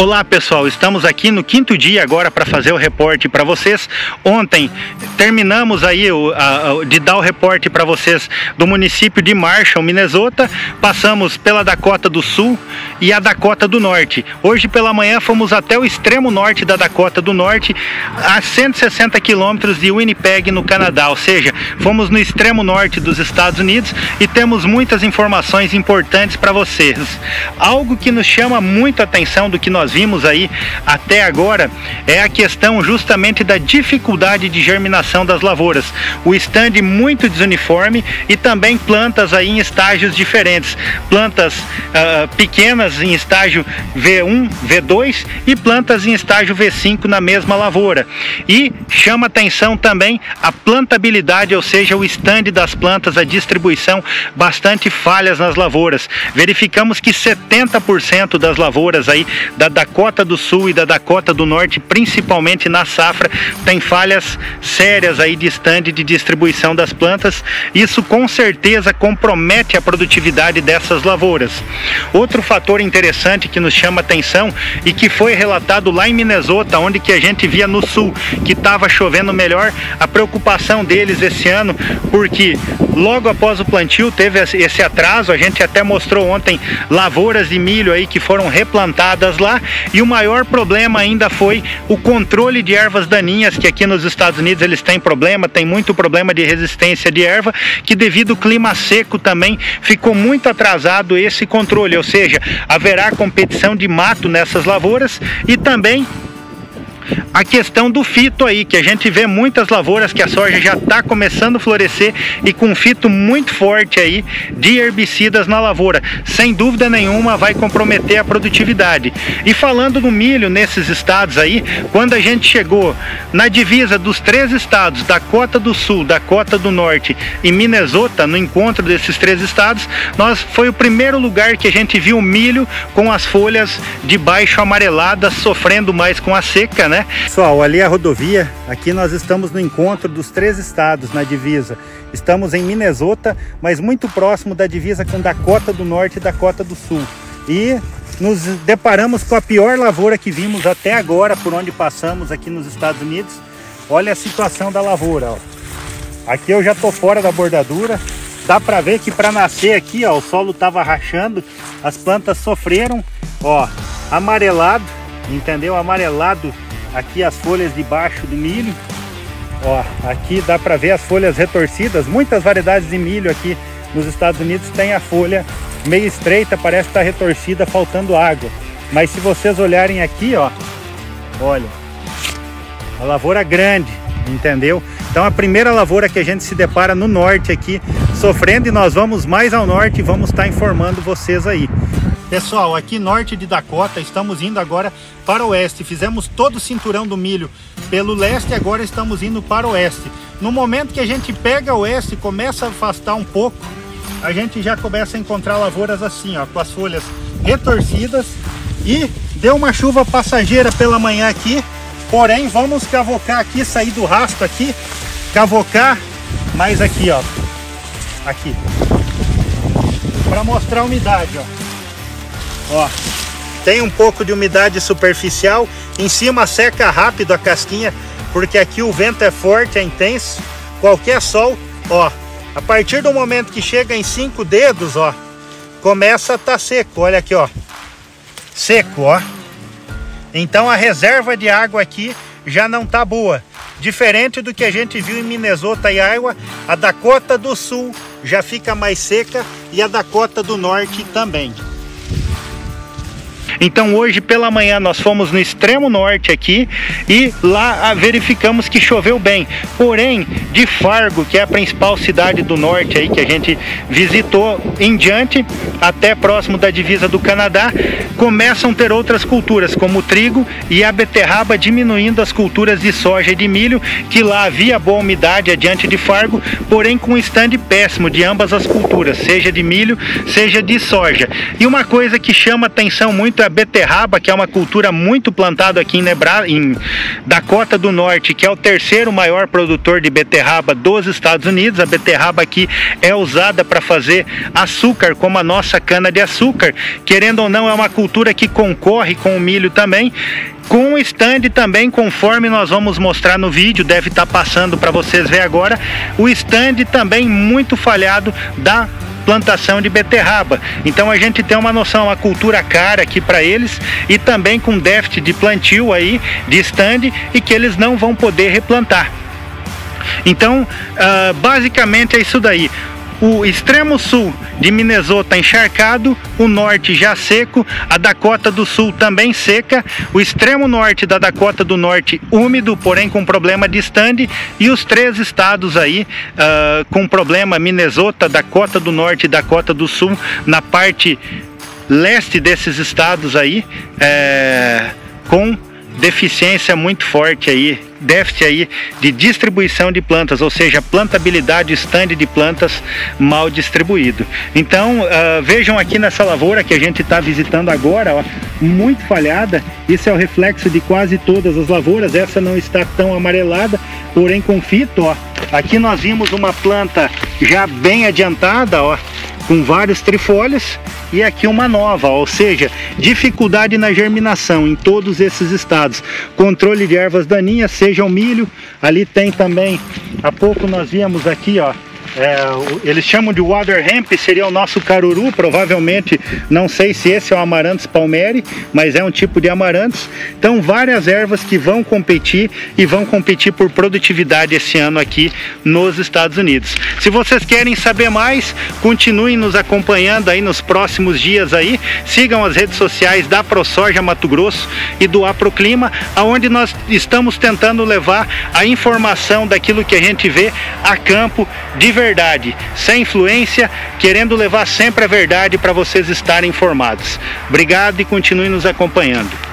Olá pessoal, estamos aqui no quinto dia agora para fazer o reporte para vocês. Ontem terminamos aí o, a, de dar o reporte para vocês do município de Marshall, Minnesota. Passamos pela Dakota do Sul e a Dakota do Norte. Hoje pela manhã fomos até o extremo norte da Dakota do Norte, a 160 quilômetros de Winnipeg, no Canadá. Ou seja, fomos no extremo norte dos Estados Unidos e temos muitas informações importantes para vocês. Algo que nos chama muito a atenção do que nós nós vimos aí até agora é a questão justamente da dificuldade de germinação das lavouras. O stand muito desuniforme e também plantas aí em estágios diferentes. Plantas uh, pequenas em estágio V1, V2 e plantas em estágio V5 na mesma lavoura. E chama atenção também a plantabilidade, ou seja, o stand das plantas, a distribuição, bastante falhas nas lavouras. Verificamos que 70% das lavouras aí da Dakota do Sul e da Dakota do Norte, principalmente na safra, tem falhas sérias aí de estande de distribuição das plantas. Isso com certeza compromete a produtividade dessas lavouras. Outro fator interessante que nos chama atenção e que foi relatado lá em Minnesota, onde que a gente via no sul que estava chovendo melhor, a preocupação deles esse ano, porque logo após o plantio teve esse atraso, a gente até mostrou ontem lavouras de milho aí que foram replantadas lá e o maior problema ainda foi o controle de ervas daninhas, que aqui nos Estados Unidos eles têm problema, tem muito problema de resistência de erva, que devido ao clima seco também ficou muito atrasado esse controle, ou seja, haverá competição de mato nessas lavouras e também a questão do fito aí, que a gente vê muitas lavouras que a soja já está começando a florescer e com fito muito forte aí de herbicidas na lavoura. Sem dúvida nenhuma vai comprometer a produtividade. E falando no milho nesses estados aí, quando a gente chegou na divisa dos três estados, Dakota do Sul, Dakota do Norte e Minnesota, no encontro desses três estados, nós foi o primeiro lugar que a gente viu milho com as folhas de baixo amareladas sofrendo mais com a seca, né? Pessoal, ali é a rodovia, aqui nós estamos no encontro dos três estados na divisa. Estamos em Minnesota, mas muito próximo da divisa com Dakota do Norte e Dakota do Sul. E nos deparamos com a pior lavoura que vimos até agora, por onde passamos aqui nos Estados Unidos. Olha a situação da lavoura, ó. Aqui eu já tô fora da bordadura. Dá para ver que para nascer aqui, ó, o solo tava rachando, as plantas sofreram, ó, amarelado, entendeu? Amarelado aqui as folhas de baixo do milho. Ó, aqui dá para ver as folhas retorcidas. Muitas variedades de milho aqui nos Estados Unidos tem a folha meio estreita, parece estar tá retorcida, faltando água. Mas se vocês olharem aqui, ó, olha, a lavoura grande, entendeu? Então a primeira lavoura que a gente se depara no norte aqui, sofrendo, e nós vamos mais ao norte e vamos estar tá informando vocês aí. Pessoal, aqui norte de Dakota, estamos indo agora para o oeste. Fizemos todo o cinturão do milho pelo leste agora estamos indo para o oeste. No momento que a gente pega o oeste e começa a afastar um pouco, a gente já começa a encontrar lavouras assim, ó, com as folhas retorcidas e deu uma chuva passageira pela manhã aqui, porém vamos cavocar aqui, sair do rasto aqui, cavocar mais aqui, ó, aqui, para mostrar a umidade, ó. Ó, tem um pouco de umidade superficial, em cima seca rápido a casquinha, porque aqui o vento é forte, é intenso. Qualquer sol, ó, a partir do momento que chega em cinco dedos, ó, começa a tá seco. Olha aqui, ó, seco, ó. Então a reserva de água aqui já não tá boa. Diferente do que a gente viu em Minnesota e Iowa, a Dakota do Sul já fica mais seca e a Dakota do Norte também. Então hoje pela manhã nós fomos no extremo norte aqui e lá ah, verificamos que choveu bem. Porém, de Fargo, que é a principal cidade do norte aí que a gente visitou em diante, até próximo da divisa do Canadá, começam a ter outras culturas, como o trigo e a beterraba, diminuindo as culturas de soja e de milho, que lá havia boa umidade adiante de Fargo, porém com um stand péssimo de ambas as culturas, seja de milho, seja de soja. E uma coisa que chama atenção muito é beterraba beterraba, que é uma cultura muito plantada aqui em, Nebra, em Dakota do Norte, que é o terceiro maior produtor de beterraba dos Estados Unidos. A beterraba aqui é usada para fazer açúcar, como a nossa cana de açúcar. Querendo ou não, é uma cultura que concorre com o milho também com o stand também, conforme nós vamos mostrar no vídeo, deve estar tá passando para vocês ver agora, o stand também muito falhado da plantação de beterraba. Então a gente tem uma noção, uma cultura cara aqui para eles e também com déficit de plantio aí, de stand e que eles não vão poder replantar. Então, uh, basicamente é isso daí o extremo sul de Minnesota encharcado, o norte já seco, a Dakota do Sul também seca, o extremo norte da Dakota do Norte úmido, porém com problema de stand, e os três estados aí uh, com problema, Minnesota, Dakota do Norte e Dakota do Sul, na parte leste desses estados aí, é, com deficiência muito forte aí, déficit aí de distribuição de plantas, ou seja, plantabilidade, stand de plantas mal distribuído. Então uh, vejam aqui nessa lavoura que a gente está visitando agora, ó, muito falhada. Isso é o reflexo de quase todas as lavouras. Essa não está tão amarelada, porém com fito, ó. Aqui nós vimos uma planta já bem adiantada, ó, com vários trifólios e aqui uma nova, ou seja, dificuldade na germinação em todos esses estados. Controle de ervas daninhas, seja o milho, ali tem também, há pouco nós vimos aqui, ó, é, eles chamam de water hemp, seria o nosso caruru, provavelmente, não sei se esse é o Amaranthus palmeri, mas é um tipo de Amaranthus. Então, várias ervas que vão competir e vão competir por produtividade esse ano aqui nos Estados Unidos. Se vocês querem saber mais, continuem nos acompanhando aí nos próximos dias aí. Sigam as redes sociais da ProSoja Mato Grosso e do Aproclima, aonde nós estamos tentando levar a informação daquilo que a gente vê a campo de verdade, sem influência, querendo levar sempre a verdade para vocês estarem informados. Obrigado e continue nos acompanhando.